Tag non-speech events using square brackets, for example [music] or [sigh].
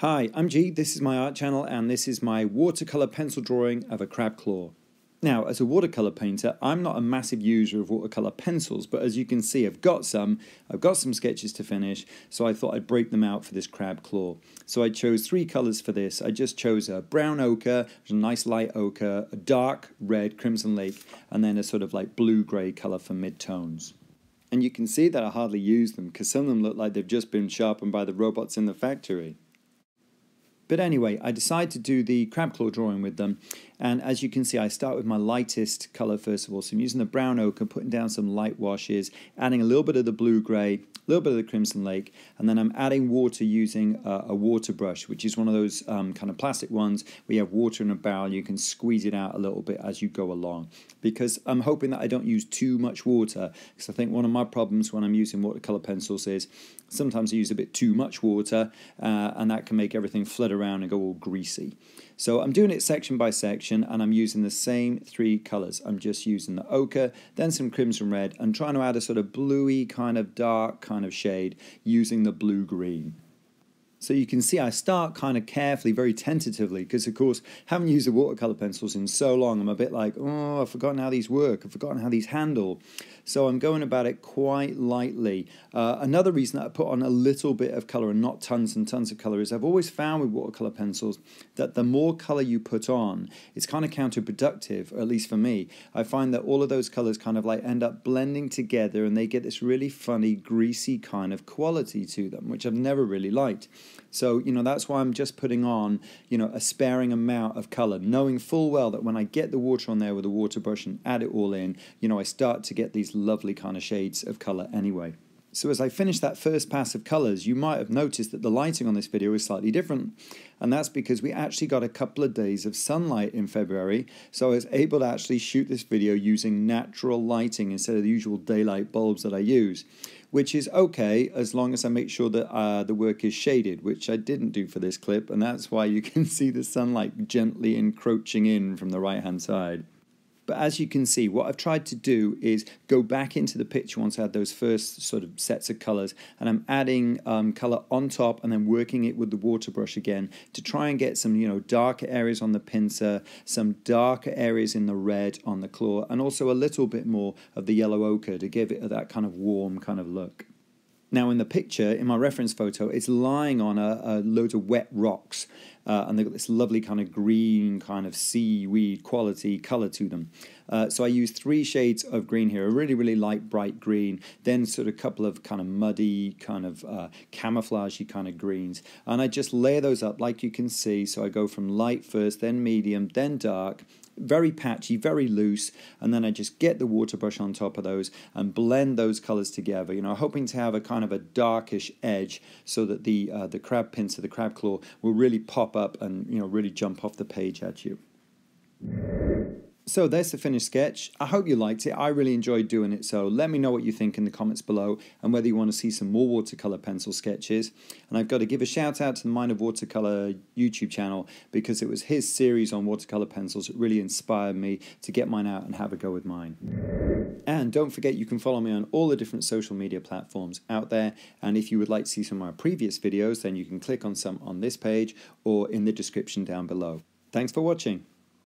Hi, I'm Gee, this is my art channel, and this is my watercolour pencil drawing of a crab claw. Now, as a watercolour painter, I'm not a massive user of watercolour pencils, but as you can see, I've got some. I've got some sketches to finish, so I thought I'd break them out for this crab claw. So I chose three colours for this. I just chose a brown ochre, a nice light ochre, a dark red crimson lake, and then a sort of like blue-grey colour for mid-tones. And you can see that I hardly use them, because some of them look like they've just been sharpened by the robots in the factory. But anyway, I decided to do the crab claw drawing with them. And as you can see, I start with my lightest color first of all. So I'm using the brown ochre, putting down some light washes, adding a little bit of the blue gray, a little bit of the crimson lake, and then I'm adding water using a, a water brush, which is one of those um, kind of plastic ones where you have water in a barrel. You can squeeze it out a little bit as you go along. Because I'm hoping that I don't use too much water. Because I think one of my problems when I'm using watercolor pencils is sometimes I use a bit too much water, uh, and that can make everything flood around and go all greasy. So I'm doing it section by section and I'm using the same three colors. I'm just using the ochre, then some crimson red and trying to add a sort of bluey kind of dark kind of shade using the blue green. So you can see I start kind of carefully, very tentatively, because of course, haven't used the watercolor pencils in so long, I'm a bit like, oh, I've forgotten how these work, I've forgotten how these handle. So I'm going about it quite lightly. Uh, another reason that I put on a little bit of color and not tons and tons of color is I've always found with watercolor pencils that the more color you put on, it's kind of counterproductive, or at least for me. I find that all of those colors kind of like end up blending together and they get this really funny, greasy kind of quality to them, which I've never really liked. So, you know, that's why I'm just putting on, you know, a sparing amount of color, knowing full well that when I get the water on there with a water brush and add it all in, you know, I start to get these lovely kind of shades of color anyway. So as I finish that first pass of colors, you might have noticed that the lighting on this video is slightly different. And that's because we actually got a couple of days of sunlight in February. So I was able to actually shoot this video using natural lighting instead of the usual daylight bulbs that I use which is okay as long as I make sure that uh, the work is shaded, which I didn't do for this clip, and that's why you [laughs] can see the sunlight gently encroaching in from the right hand side. But as you can see, what I've tried to do is go back into the picture once I had those first sort of sets of colors, and I'm adding um, color on top and then working it with the water brush again to try and get some, you know, darker areas on the pincer, some darker areas in the red on the claw, and also a little bit more of the yellow ochre to give it that kind of warm kind of look. Now, in the picture, in my reference photo, it's lying on a, a load of wet rocks, uh, and they've got this lovely kind of green, kind of seaweed quality color to them. Uh, so I use three shades of green here, a really, really light, bright green, then sort of a couple of kind of muddy, kind of uh, camouflagey kind of greens, and I just layer those up like you can see. So I go from light first, then medium, then dark, very patchy, very loose, and then I just get the water brush on top of those and blend those colors together. You know, hoping to have a kind of a darkish edge so that the uh, the crab pincer, the crab claw, will really pop up and you know really jump off the page at you. So there's the finished sketch. I hope you liked it. I really enjoyed doing it. So let me know what you think in the comments below and whether you want to see some more watercolor pencil sketches. And I've got to give a shout out to the Mind of Watercolor YouTube channel because it was his series on watercolor pencils that really inspired me to get mine out and have a go with mine. And don't forget you can follow me on all the different social media platforms out there. And if you would like to see some of my previous videos, then you can click on some on this page or in the description down below. Thanks for watching.